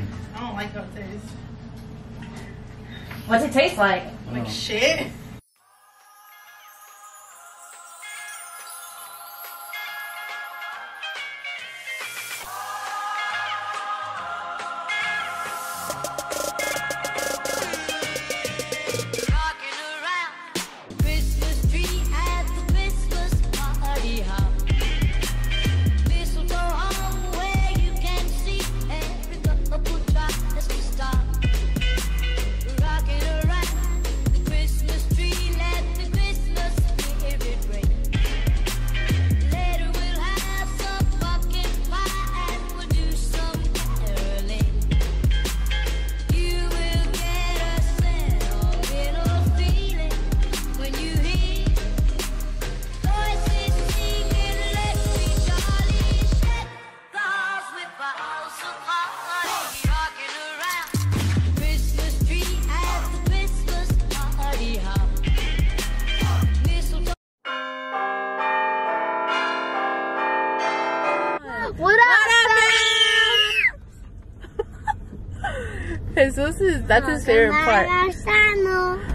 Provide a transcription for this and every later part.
honey. I don't like how it tastes. What's it taste like? Like shit. Jesus is that's his favorite part.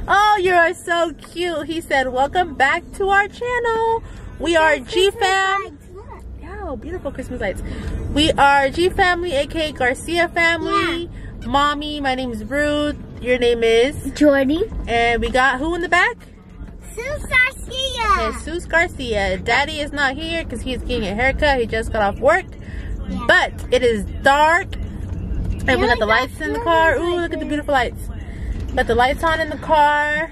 Oh, you are so cute. He said, "Welcome back to our channel. We are G Fam." Wow, beautiful Christmas lights. We are G Family, aka Garcia Family. Mommy, my name is Ruth. Your name is, Jordy. and we got who in the back? Sus Garcia. Jesus Garcia. Daddy is not here because he's getting a haircut. He just got off work. But it is dark. And we got the lights in the car. Ooh, look at the beautiful lights. Got the lights on in the car.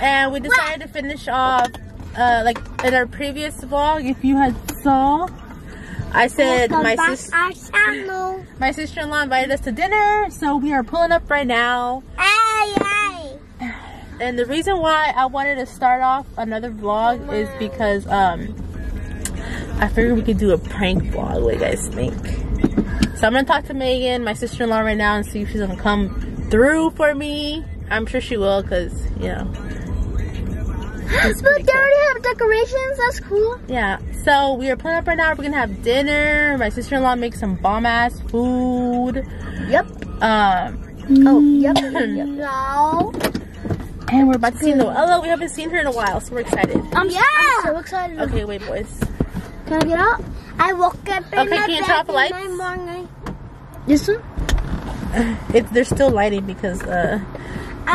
And we decided to finish off, uh, like in our previous vlog, if you had saw, I said Welcome my back sis our channel. my sister-in-law invited us to dinner. So we are pulling up right now. Hey, hey. And the reason why I wanted to start off another vlog is because um I figured we could do a prank vlog. What do you guys think? So I'm gonna talk to Megan, my sister-in-law, right now, and see if she's gonna come through for me. I'm sure she will, cause you know. it's Look, they cool. already have decorations. That's cool. Yeah. So we are pulling up right now. We're gonna have dinner. My sister-in-law makes some bomb ass food. Yep. Um, Oh, yep. yep. no. and we're about to see Noella. We haven't seen her in a while, so we're excited. I'm, yeah. I'm so excited. Okay, wait, boys. Can I get out? I woke up in Okay, the can you bed turn off the lights? my morning. This one? It, they're still lighting because uh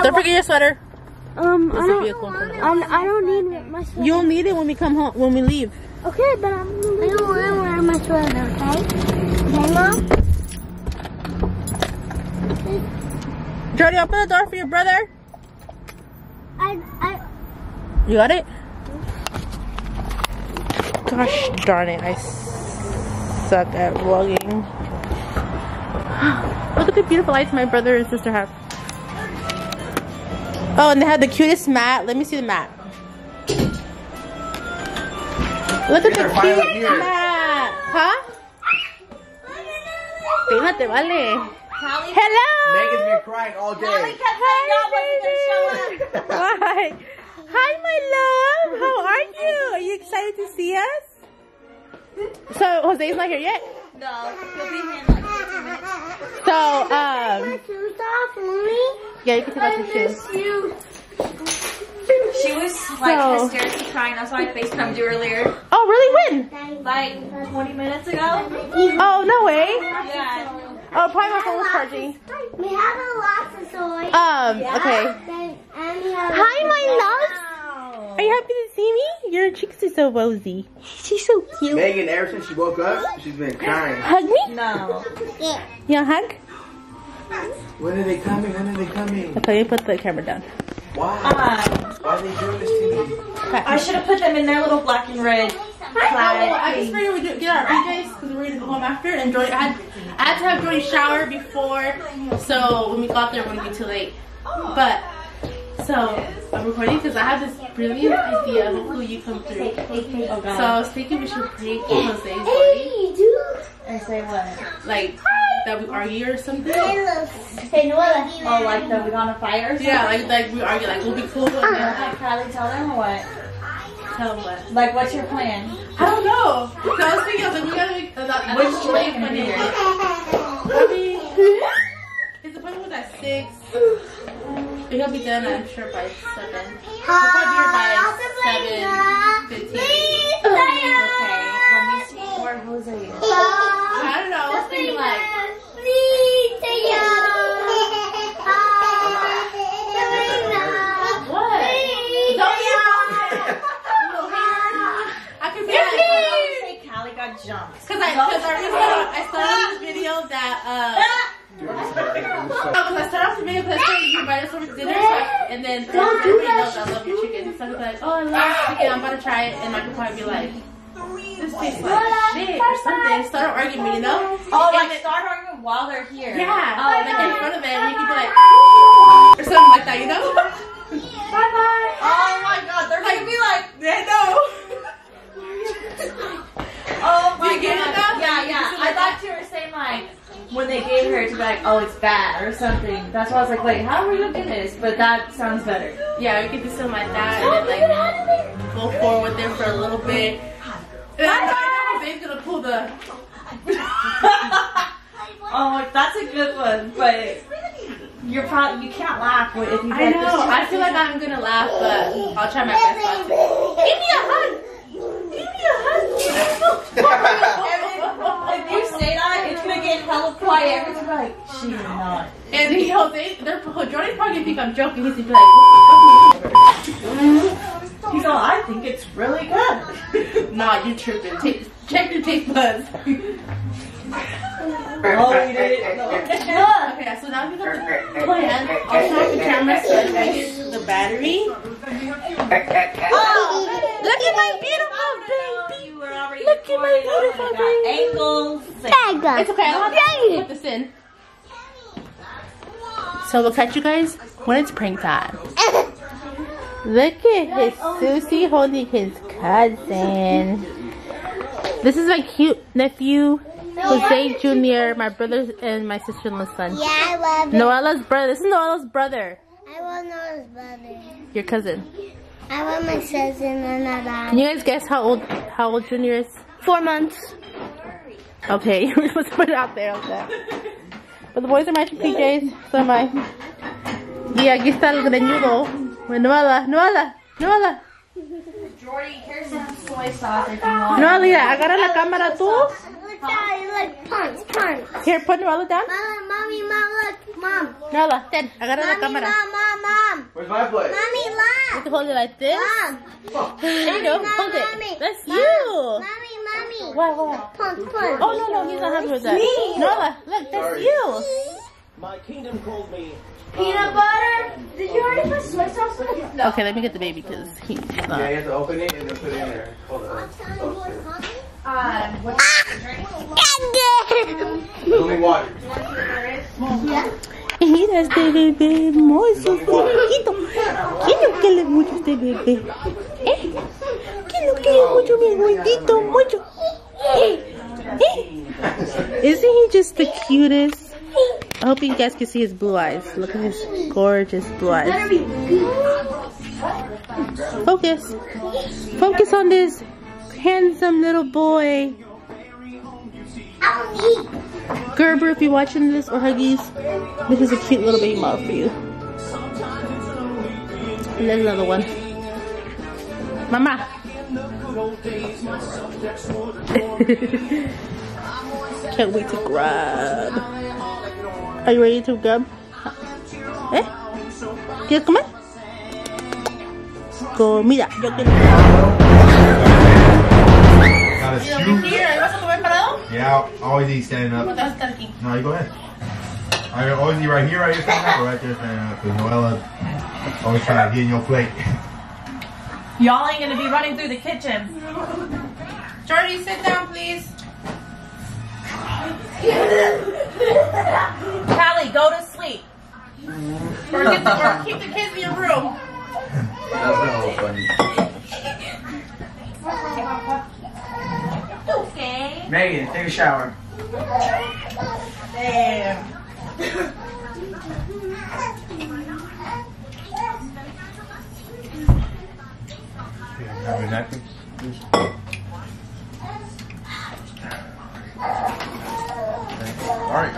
don't forget your sweater. Um, There's I a don't. vehicle in front of us. Um, I don't need my sweater. You'll need it when we come home when we leave. Okay, but I'm. I don't want to wear my sweater. Okay. Okay, mom. Jordy, open the door for your brother. I. I. You got it? Gosh darn it, I suck at vlogging. Look at the beautiful lights my brother and sister have. Oh, and they have the cutest mat. Let me see the mat. Look at the Here, fire up cute here. mat. Huh? Peínate, vale. Hello. Megan's been crying all day. Why? Hi, my love. Jose's not here yet. No, you'll be here in like 15 minutes. So um, shoes off, mommy. yeah, you can take off your shoes. you. She was like So- hysterically crying. That's why I FaceTimed you earlier. Oh, really? When? Like 20 minutes ago. Oh, no way. Yeah. Oh, probably my phone was charging. We have a lot of toys. Um, okay. Then- and we have Hi, my love. Are you happy to see me? Your cheeks are so rosy. She's so cute. Megan, ever since she woke up, she's been crying. Hug me? No. Yeah. You want a hug? When are they coming? When are they coming? Okay, let me put the camera down. Why? Um, Why are they doing this to me? I should have put them in their little black and red plaid. I just figured we'd get our PJs because we're gonna go home after. And Joy, I had, I had to have Joy shower before, so when we got there, it wouldn't be too late. But so I'm recording because I have this brilliant idea. of who you come through. Oh, So I was thinking we should prank Jose's body dude. And say what? like that we argue or something. Say no other. Oh, like that we on a fire? or Yeah, like like we argue, like we'll be cool and then Like, Kylie, tell them or what? tell them what. Like, what's your plan? I don't know. So I was thinking, I was like, we gotta make uh, that. Which Which way chicken funny. here? I mean, he'll be done, I'm sure, by 7. He'll probably be here by 7, 15. Okay, let me see. Where was I? I don't know, I was thinking like, what? Don't! I could be like, Callie got jumped. Cause I, cause I, I started off this video that, uh, oh, cause I started off the video because I said you invited us over to dinner, and then everybody knows I love your chicken. So I was like, oh, I love chicken, I'm about to try it, and I could probably be like, this tastes like shit or something. Start an argument, you know? Oh, And like then- start arguing while they're here. Yeah, Oh, like in front of it, and you could be like, or something like that, you know? Bye bye. Oh my god, they're gonna be like, Yeah, no. oh my You get it god. Yeah, yeah. I like thought you were saying like when they gave her to be like, oh, it's bad or something. That's why I was like, wait, how are we gonna do this? But that sounds better. Yeah, we could do something like that, oh, and then like go forward with it for a little bit. And I know, Dave's gonna pull the. Oh, that's a good one, but you're probably you can't laugh if you I know. this. I feel like I'm gonna laugh, but I'll try my best not to. Give me a hug. Give me a hug. if you say that, it's gonna get hella quiet. Everyone's gonna like, she's not. And he, Jose, they're, Jordan's probably gonna think I'm joking. He's gonna be like, He's all, I think it's really good. Nah, you tripping. Take, check your taste buds. Oh, we did. Okay, so now we got the plan. I'll turn off the camera so I can get the battery. Look at my beautiful baby. Look at my beautiful baby. Angles. It's okay. I don't have to put this in. So we'll catch you guys when it's prank time. Look at his Susie holding his cousin. This is my cute nephew, Jose Jr., my brother and my sister-in-law's son. Yeah, I love it. Noella's brother. This is Noella's brother. I want Noah's brother. Your cousin. I want my cousin and another. Can you guys guess how old how old Junior is? Four months. Okay, we're supposed to put it out there. Okay. But the boys are matching PJs, so am I. Y aquí está el greñudo. Noela, Noela, Noela. Jordy, here's some soy sauce if you want. Noelia, agarra la cámara tú. Look, Daddy, look, punch, punch. Here, put Noela down. Mom, mommy, mom, look, mom. Noela, ten, agarra la Mommy, cámara. mom, mom, mom. Where's my plate? Mommy, You mom. can hold it like this. Mom. There you go, Mommy, hold mommy. it. That's Mom, you. Mommy, mommy. What, what? Punch, punch. Oh, no, no, he's not happy with that. Noela, look, that's you. My kingdom called me. Peanut um, butter? Did you already put soy sauce in it? No. Okay, let me get the baby because he's Yeah, you have to open it and then put it in there. Hold on. Um, what's the drink? Only water. Mira este bebé hermoso, chiquito. ¿Quién lo quiere mucho este bebé? ¿Eh? ¿Quién lo quiere mucho, mi gordito? Mucho. ¿Eh? ¿Eh? Isn't he just the cutest? I hope you guys can see his blue eyes. Look at his gorgeous blue eyes. Focus. Focus on this handsome little boy. Gerber, if you're watching this, or Huggies, this is a cute little baby model for you. And there's another one. Mama. Can't wait to grab. Are you ready to grab? ¿Eh? ¿Quieres comer? Comida. Yo quiero. Got a shoe? ¿Vas a comer parado? Yeah, I always eat standing up. te vas a estar aquí? No, you go ahead. I always eat right here, right here standing up, or right there standing up. Because Noella always trying to get in your plate. Y'all ain't gonna be running through the kitchen. Jordy, sit down, please. Callie, go to sleep. Or, get the, or keep the kids in your room. That's not funny. Okay. Megan, take a shower. Damn. Have your napkins? Alright,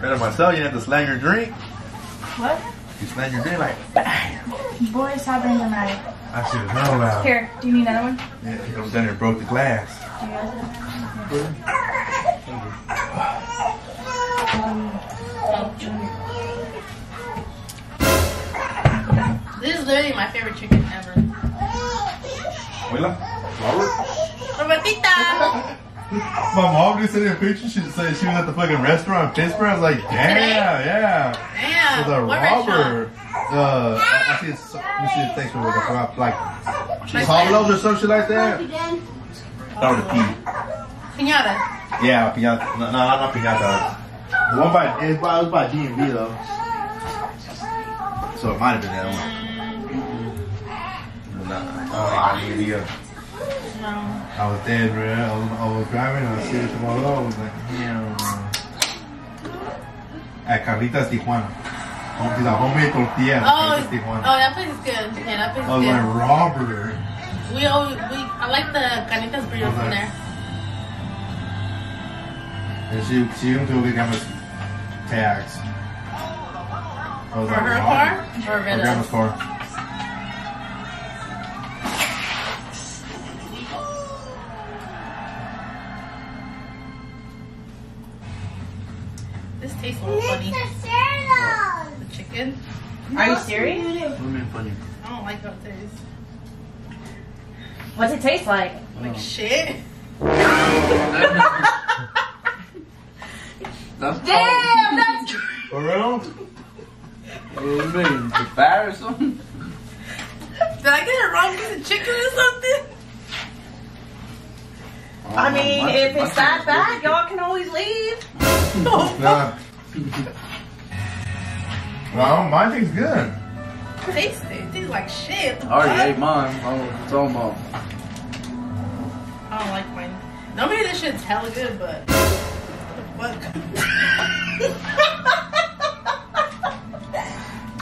better myself, you have to slam your drink. What? You slam your drink like, bam. Boys, stop being dramatic. I should have known about. Here, do you need another one? Yeah, he comes down there and broke the glass. This is literally my favorite chicken ever. Willa? Robert? Robertita! My mom just sent me a picture. She said she was at the fucking restaurant in Pittsburgh. I was like, yeah, yeah. Damn. So the what robber. Uh, I, I see. It's, let me see the text with the like Pablo's or some shit like that. That was a P. Pinata. Yeah, piñata. No, no, not piñata. The one by it was by, was DMV though. So it might have been that one. Nah, I don't think I DMV. No. I was dead, bro. I was, I was driving I see it tomorrow. I was like, damn. At Carlitas Tijuana. These are homemade tortillas. Oh, Carlitas oh, that place is good. Yeah, that place I was is like, good. Robert. We always, we, I like the carnitas burrito from there. And she, she even told me grandma's tags. I was For like, her Robert. car or For grandma's car. This tastes a little funny. The chicken. Are you serious? What do you mean funny? I don't like how it tastes. What's it taste like? Like shit. That's Damn, that's For real? What do you mean? The fat or something? Did I get it wrong? Piece of chicken or something? Oh, I mean, My- if my it's that bad, y'all can always leave. Nah. well, mine tastes good. Tastes it. Tastes like shit. I already ate mine. I don't know what you're talking about. I don't like mine. No, maybe this shit's hella good, but what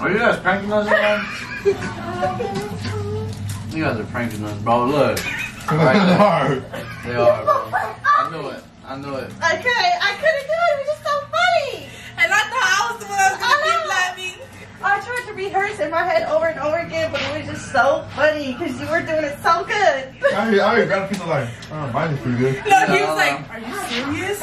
Are oh, you guys pranking us again? you guys are pranking us, bro. Look. Right there. Hard. They are, bro. I knew it. I knew it. Okay, I couldn't do it. It was just so funny. And I thought I was the one that was gonna I keep know. laughing. I tried to rehearse in my head over and over again, but it was just so funny because you were doing it so good. I I already got a piece of like, oh, mine is pretty good. No, he was like, "Are you serious?"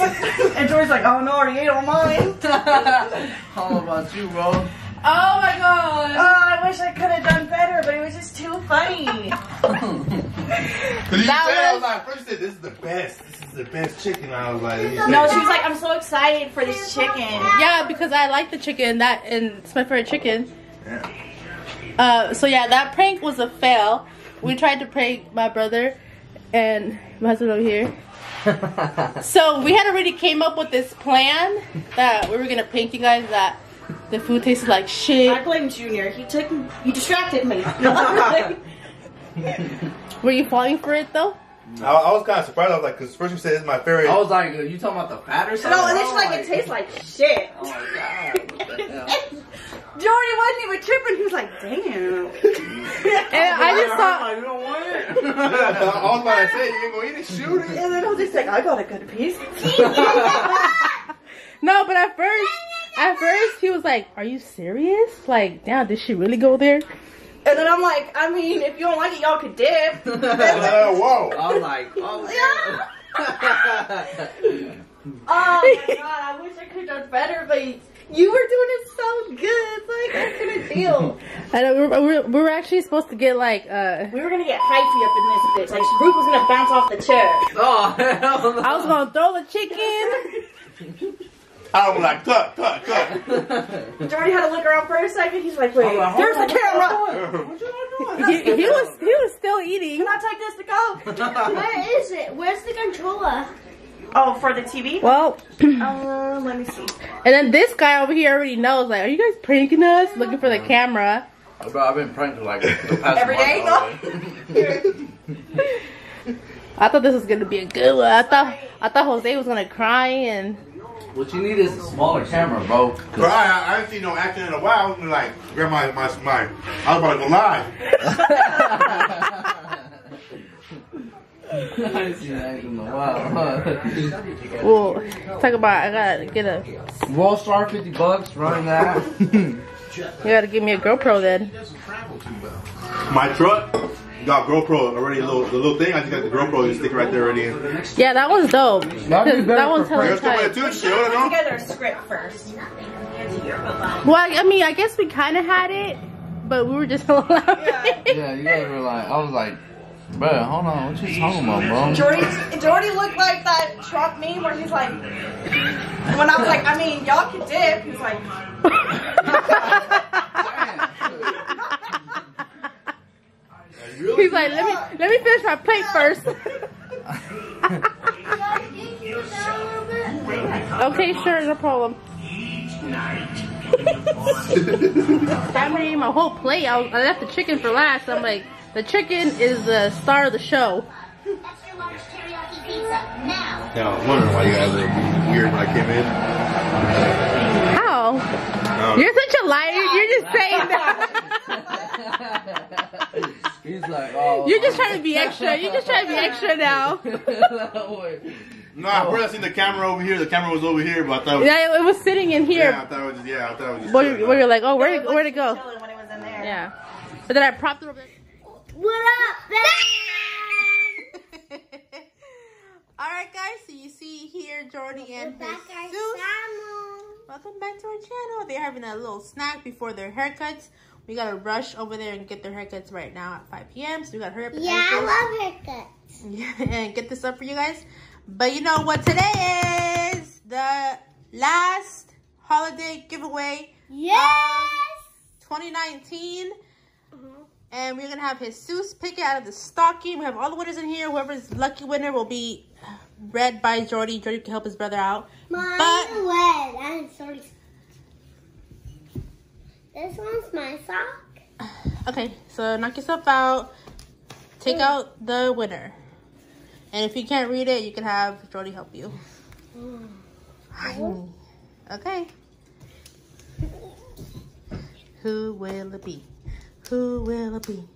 and George's like, oh no, I already ate all mine. I don't know about you, bro. Oh my god. Oh, I wish I could have done better, but it was just too funny. Cause you That said, I was- was like, first you said, this is the best. This is the best chicken. I was like, you No, she was like, I'm so excited for this chicken. Yeah, because I like the chicken. That and it's my favorite chicken. Yeah. Uh, so yeah, that prank was a fail. We tried to prank my brother and my husband over here. So we had already came up with this plan that we were gonna prank you guys that the food tasted like shit. I blame Junior. He took, he distracted me. Were you falling for it though? I, I was kind of surprised. I was like, because first you said it's my favorite. I was like, you talking about the fat or something? no, and then I she's was like, it tastes like shit. Oh my god. What? Jordy wasn't even tripping. He was like, damn. And I just thought, Like, you don't want it? I was about to say, you ain't gonna eat it, shoot it. And then I was just like, I got a good piece. no, but at first, at first he was like, "Are you serious? Like, damn, did she really go there?" And then I'm like, I mean, if you don't like it, y'all could dip. Uh, whoa. I was like, oh, Yeah. Oh my god, I wish I could have done better, but you were doing it so good. It's like, I couldn't deal. I know we were, we were, we were actually supposed to get like, uh, We were gonna get hypey up in this bitch. Like, Ruth was gonna bounce off the chair. oh, hell no. I was gonna throw the chicken. I was like, cut, cut, cut. Jordy had to look around for a second. He's like, wait, like, there's hold the on, camera. he, he was he was still eating. Can I take this to go? Where is it? Where's the controller? Oh, for the TV? Well, Uh, let me see. and then this guy over here already knows. Like, are you guys pranking us? Looking for the camera. Bro, I've been pranked like the past Every day, month already. I thought this was gonna be a good one. I thought I thought Jose was gonna cry and What you need is a smaller camera, bro. Bro, I, I ain't seen no acting in a while. I was like, grab my, my, my, I was about to go live. I ain't seen that in a while. Huh? well, talk about I gotta get a Wall Star, 50 bucks, running that. You gotta give me a GoPro then. My truck got GoPro already. A little, the little thing. I just got the GoPro. You stick it right there already. Yeah, that one's dope. That'd better that one's for hella Let's go tight. too. Shit, I together a script first. Well, I I mean, I guess we kind of had it, but we were just laughing. Yeah, you guys were like, I was like, bro, hold on, what you talking about, bro? Jordy, Jordy looked like that Trump meme where he's like, when I was like, I mean, y'all can dip. He's like, He's like, let me let me finish my plate first. okay, sure, no problem. I'm eating my whole plate. I, was, I left the chicken for last. I'm like, the chicken is the star of the show. Yeah, I was wondering why you guys were weird when I came in. How? Um, You're such a liar. You're just saying that. He's like, oh. You're just trying to be extra. You're just trying to be extra now. no, at first I seen the camera over here. The camera was over here, but I thought. It was, Yeah, it was sitting in here. yeah, I here. thought it was just. Yeah, I thought it was just. Where, chilling. where you're like, oh, where where to go? when he was in there. Yeah. But then I propped it over. What up, All right, guys. So you see here, Jordy and Back our Jesus. channel. Welcome back to our channel. They're having a little snack before their haircuts. We gotta rush over there and get their haircuts right now at 5 p.m. So we gotta hurry up and Yeah, I love haircuts. and get this up for you guys. But you know what today is? The last holiday giveaway Yes. 2019. Mm-hmm. And we're gonna have Jesus pick it out of the stocking. We have all the winners in here. Whoever's lucky winner will be read by Jordy. Jordy can help his brother out. Mine But- red. I'm sorry. This one's my sock. Okay, so knock yourself out. Take mm. out the winner. And if you can't read it, you can have Jordy help you. Mm. Okay. Who will it be? Who will it be?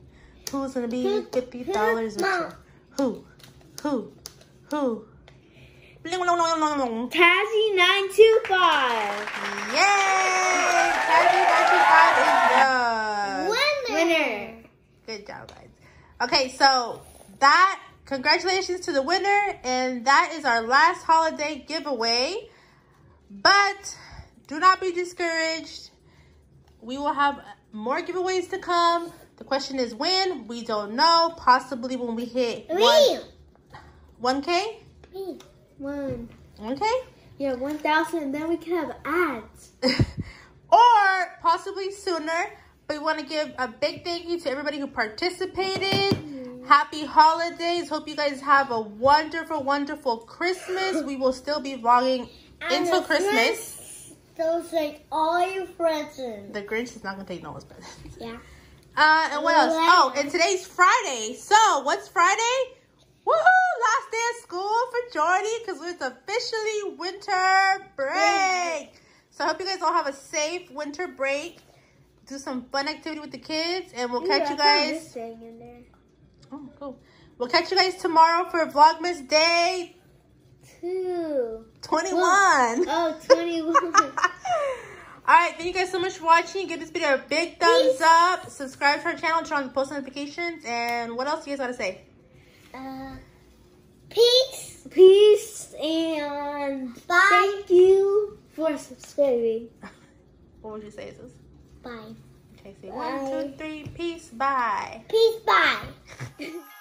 Who's gonna be fifty dollars richer? Who? Who? Who? Tazzy925. Yay! Tazzy925 is the winner. winner. Good job, guys. Okay, so that, congratulations to the winner. And that is our last holiday giveaway. But do not be discouraged. We will have more giveaways to come. The question is when? We don't know. Possibly when we hit one, 1K? One. Okay. Yeah, one thousand. And then we can have ads. or possibly sooner. But we want to give a big thank you to everybody who participated. Happy holidays. Hope you guys have a wonderful, wonderful Christmas. We will still be vlogging And until Christmas. Those like all your presents. The Grinch is not going to take Noah's presents. Yeah. Uh, and what else? Oh, and today's Friday. So, what's Friday? Woohoo! Last day of school for Jordy because it's officially winter break. So, I hope you guys all have a safe winter break. Do some fun activity with the kids, and we'll catch you guys. in there. Oh, cool. We'll catch you guys tomorrow for Vlogmas Day Two. 21. Oh, 21. All right, thank you guys so much for watching. Give this video a big thumbs up. Subscribe to our channel, turn on the post notifications, and what else do you guys want to say? Uh, peace. Peace and bye. Thank you for subscribing. What would you say, sis? Bye. Okay, say one, two, three, peace, bye. Peace. Bye.